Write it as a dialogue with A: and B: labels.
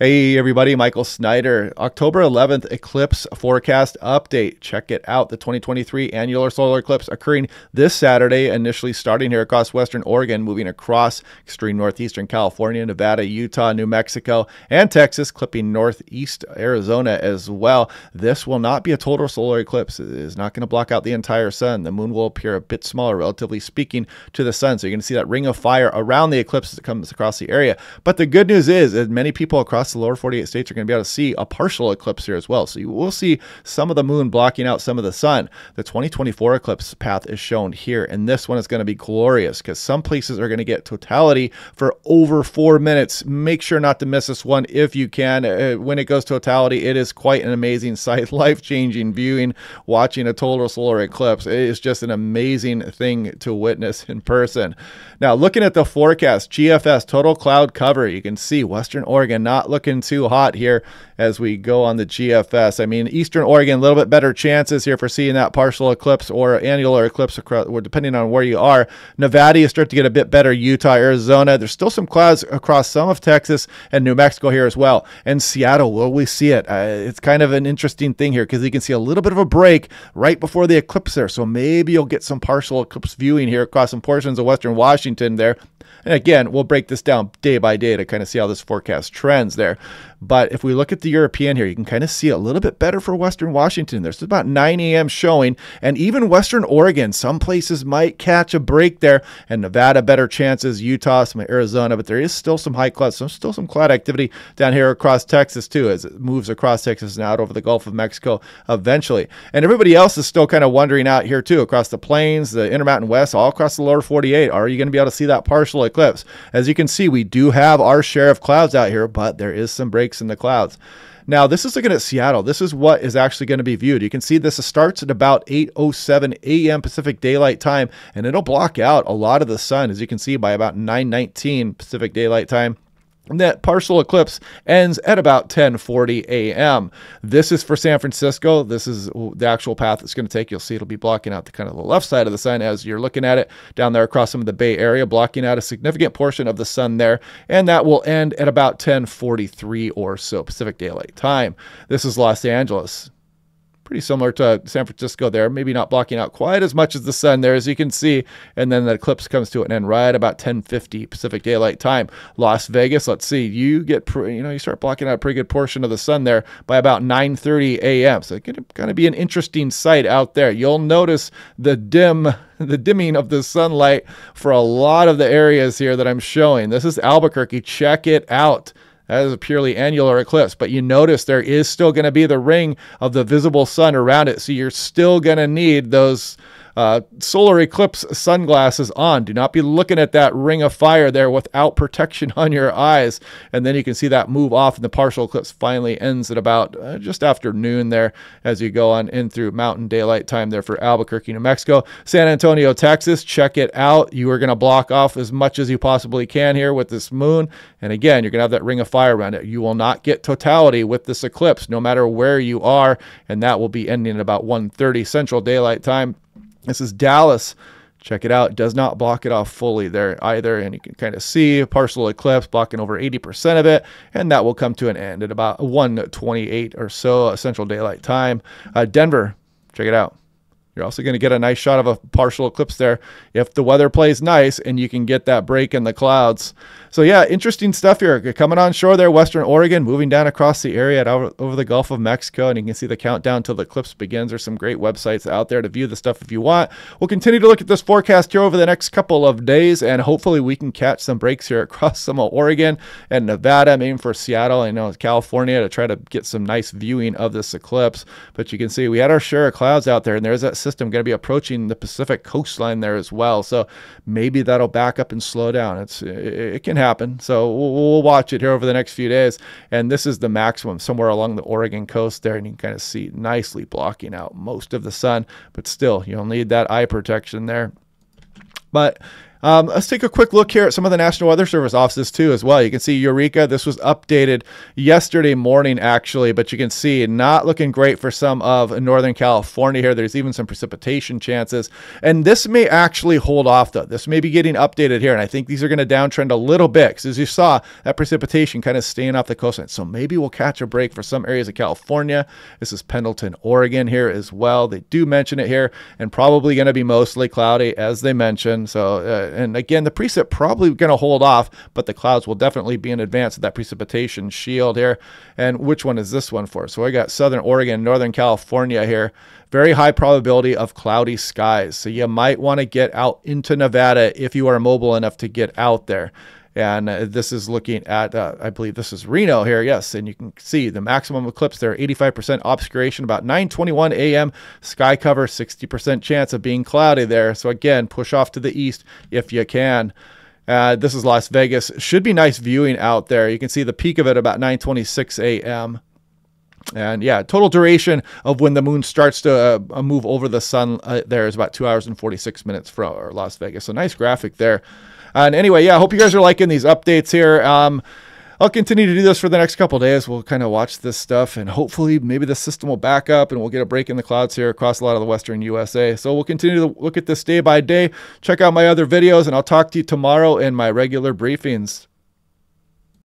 A: Hey, everybody, Michael Snyder. October 11th eclipse forecast update. Check it out. The 2023 annular solar eclipse occurring this Saturday, initially starting here across Western Oregon, moving across extreme northeastern California, Nevada, Utah, New Mexico, and Texas, clipping northeast Arizona as well. This will not be a total solar eclipse. It is not going to block out the entire sun. The moon will appear a bit smaller, relatively speaking, to the sun. So you're going to see that ring of fire around the eclipse as it comes across the area. But the good news is that many people across across the lower 48 states are going to be able to see a partial eclipse here as well. So you will see some of the moon blocking out some of the sun. The 2024 eclipse path is shown here, and this one is going to be glorious because some places are going to get totality for over four minutes. Make sure not to miss this one if you can. Uh, when it goes totality, it is quite an amazing sight, life changing viewing, watching a total solar eclipse. It is just an amazing thing to witness in person. Now, looking at the forecast, GFS total cloud cover, you can see Western Oregon not looking too hot here as we go on the GFS. I mean, Eastern Oregon, a little bit better chances here for seeing that partial eclipse or annular eclipse, across, depending on where you are. Nevada, you start to get a bit better. Utah, Arizona, there's still some clouds across some of Texas and New Mexico here as well. And Seattle, will we see it? Uh, it's kind of an interesting thing here because you can see a little bit of a break right before the eclipse there. So maybe you'll get some partial eclipse viewing here across some portions of Western. Washington there. And again, we'll break this down day by day to kind of see how this forecast trends there. But if we look at the European here, you can kind of see a little bit better for Western Washington. There's about 9 a.m. showing, and even Western Oregon, some places might catch a break there, and Nevada better chances, Utah, some Arizona, but there is still some high clouds, some still some cloud activity down here across Texas too, as it moves across Texas and out over the Gulf of Mexico eventually. And everybody else is still kind of wondering out here too, across the plains, the Intermountain West, all across the lower 48. Are you going to be able to see that partial eclipse? As you can see, we do have our share of clouds out here, but there is some break breaks in the clouds. Now, this is looking at Seattle. This is what is actually going to be viewed. You can see this starts at about 8:07 a.m. Pacific Daylight Time, and it'll block out a lot of the sun, as you can see, by about 9:19 Pacific Daylight Time that partial eclipse ends at about 10:40 a.m. This is for San Francisco. This is the actual path it's going to take. You'll see it'll be blocking out the kind of the left side of the sun as you're looking at it down there across some of the Bay Area, blocking out a significant portion of the sun there, and that will end at about 10:43 or so Pacific Daylight Time. This is Los Angeles pretty similar to San Francisco there, maybe not blocking out quite as much as the sun there as you can see. And then the eclipse comes to an end right about 1050 Pacific Daylight Time. Las Vegas, let's see, you get, you know, you start blocking out a pretty good portion of the sun there by about 930 a.m. So it's going to be an interesting sight out there. You'll notice the dim the dimming of the sunlight for a lot of the areas here that I'm showing. This is Albuquerque. Check it out. That is a purely annular eclipse, but you notice there is still going to be the ring of the visible sun around it. So you're still going to need those uh, solar eclipse sunglasses on. Do not be looking at that ring of fire there without protection on your eyes. And then you can see that move off, and the partial eclipse finally ends at about uh, just after noon there as you go on in through mountain daylight time there for Albuquerque, New Mexico. San Antonio, Texas, check it out. You are going to block off as much as you possibly can here with this moon. And again, you're going to have that ring of fire around it. You will not get totality with this eclipse, no matter where you are. And that will be ending at about 1.30 Central Daylight Time. This is Dallas. Check it out. It does not block it off fully there either. And you can kind of see a partial eclipse blocking over 80% of it. And that will come to an end at about 128 or so Central Daylight Time. Uh, Denver, check it out. You're also going to get a nice shot of a partial eclipse there if the weather plays nice and you can get that break in the clouds. So yeah, interesting stuff here. Coming on shore there, Western Oregon, moving down across the area over, over the Gulf of Mexico, and you can see the countdown till the eclipse begins. There's some great websites out there to view the stuff if you want. We'll continue to look at this forecast here over the next couple of days, and hopefully we can catch some breaks here across some of Oregon and Nevada, maybe for Seattle, I know California, to try to get some nice viewing of this eclipse. But you can see we had our share of clouds out there, and there's that system going to be approaching the Pacific coastline there as well. So maybe that'll back up and slow down. It's it, can happen. So we'll, we'll, watch it here over the next few days. And this is the maximum somewhere along the Oregon coast there. And you can kind of see nicely blocking out most of the sun, but still, you'll need that eye protection there. But Um, let's take a quick look here at some of the National Weather Service offices too, as well. You can see Eureka. This was updated yesterday morning, actually, but you can see not looking great for some of Northern California here. There's even some precipitation chances, and this may actually hold off though. This may be getting updated here, and I think these are going to downtrend a little bit because as you saw, that precipitation kind of staying off the coastline. So maybe we'll catch a break for some areas of California. This is Pendleton, Oregon here as well. They do mention it here, and probably going to be mostly cloudy as they mentioned. So. Uh, and again, the precip probably going to hold off, but the clouds will definitely be in advance of that precipitation shield here. And which one is this one for? So I got Southern Oregon, Northern California here. Very high probability of cloudy skies. So you might want to get out into Nevada if you are mobile enough to get out there. And uh, this is looking at, uh, I believe this is Reno here. Yes. And you can see the maximum eclipse there, 85% obscuration, about 921 a.m. Sky cover, 60% chance of being cloudy there. So again, push off to the east if you can. Uh, this is Las Vegas. Should be nice viewing out there. You can see the peak of it about 926 a.m. And yeah, total duration of when the moon starts to uh, move over the sun uh, there is about two hours and 46 minutes for Las Vegas. So nice graphic there. And anyway, yeah, I hope you guys are liking these updates here. Um, I'll continue to do this for the next couple days. We'll kind of watch this stuff and hopefully maybe the system will back up and we'll get a break in the clouds here across a lot of the western USA. So we'll continue to look at this day by day. Check out my other videos and I'll talk to you tomorrow in my regular briefings.